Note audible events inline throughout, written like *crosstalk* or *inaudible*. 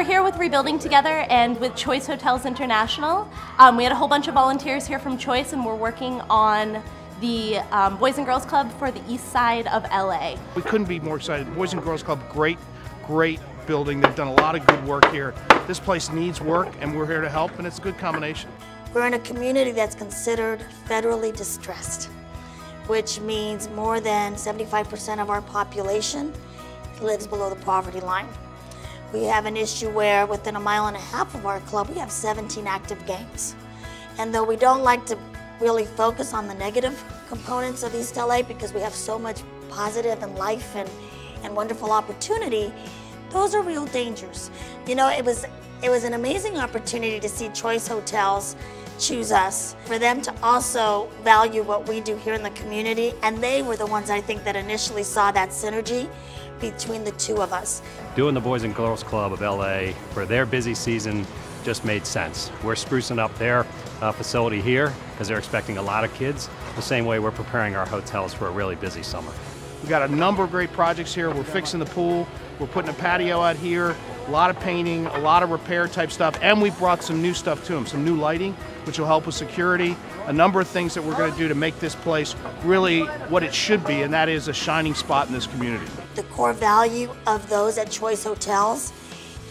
we're here with Rebuilding Together and with Choice Hotels International. Um, we had a whole bunch of volunteers here from Choice and we're working on the um, Boys and Girls Club for the east side of LA. We couldn't be more excited. Boys and Girls Club, great, great building. They've done a lot of good work here. This place needs work and we're here to help and it's a good combination. We're in a community that's considered federally distressed, which means more than 75% of our population lives below the poverty line. We have an issue where within a mile and a half of our club, we have 17 active gangs. And though we don't like to really focus on the negative components of East LA because we have so much positive and life and, and wonderful opportunity, those are real dangers. You know, it was it was an amazing opportunity to see Choice Hotels choose us, for them to also value what we do here in the community, and they were the ones I think that initially saw that synergy between the two of us. Doing the Boys and Girls Club of LA for their busy season just made sense. We're sprucing up their uh, facility here because they're expecting a lot of kids, the same way we're preparing our hotels for a really busy summer. We've got a number of great projects here. We're fixing the pool, we're putting a patio out here, a lot of painting, a lot of repair type stuff, and we brought some new stuff to them, some new lighting, which will help with security, a number of things that we're going to do to make this place really what it should be, and that is a shining spot in this community. The core value of those at Choice Hotels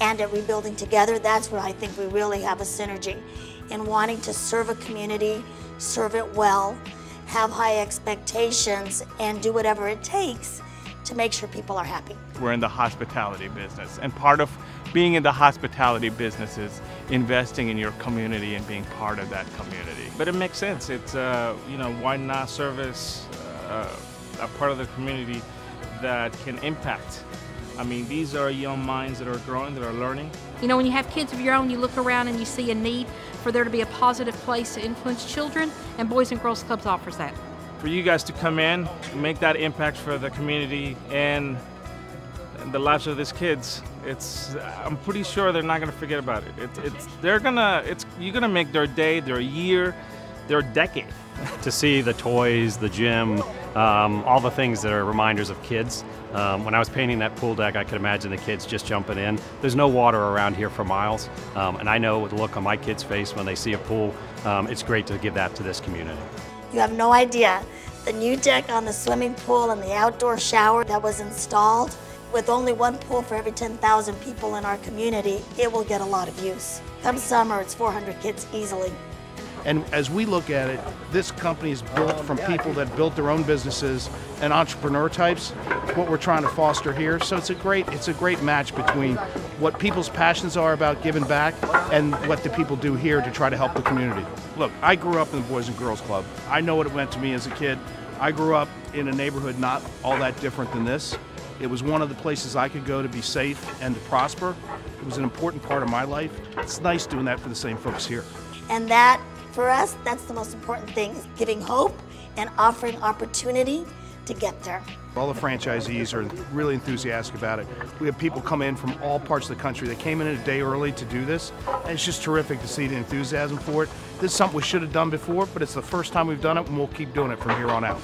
and at Rebuilding Together, that's where I think we really have a synergy in wanting to serve a community, serve it well, have high expectations, and do whatever it takes to make sure people are happy. We're in the hospitality business, and part of being in the hospitality business is investing in your community and being part of that community. But it makes sense. It's, uh, you know, why not service uh, a part of the community that can impact I mean, these are young minds that are growing, that are learning. You know, when you have kids of your own, you look around and you see a need for there to be a positive place to influence children, and Boys and Girls Clubs offers that for you guys to come in, make that impact for the community and the lives of these kids. It's I'm pretty sure they're not gonna forget about it. it it's they're gonna it's you're gonna make their day, their year, their decade. *laughs* to see the toys, the gym, um, all the things that are reminders of kids. Um, when I was painting that pool deck, I could imagine the kids just jumping in. There's no water around here for miles, um, and I know with the look on my kids' face when they see a pool, um, it's great to give that to this community. You have no idea. The new deck on the swimming pool and the outdoor shower that was installed, with only one pool for every 10,000 people in our community, it will get a lot of use. Come summer, it's 400 kids easily. And as we look at it, this company is built from people that built their own businesses and entrepreneur types. What we're trying to foster here, so it's a great it's a great match between what people's passions are about giving back and what the people do here to try to help the community. Look, I grew up in the Boys and Girls Club. I know what it meant to me as a kid. I grew up in a neighborhood not all that different than this. It was one of the places I could go to be safe and to prosper. It was an important part of my life. It's nice doing that for the same folks here. And that for us, that's the most important thing, is giving hope and offering opportunity to get there. All the franchisees are really enthusiastic about it. We have people come in from all parts of the country. They came in a day early to do this, and it's just terrific to see the enthusiasm for it. This is something we should have done before, but it's the first time we've done it, and we'll keep doing it from here on out.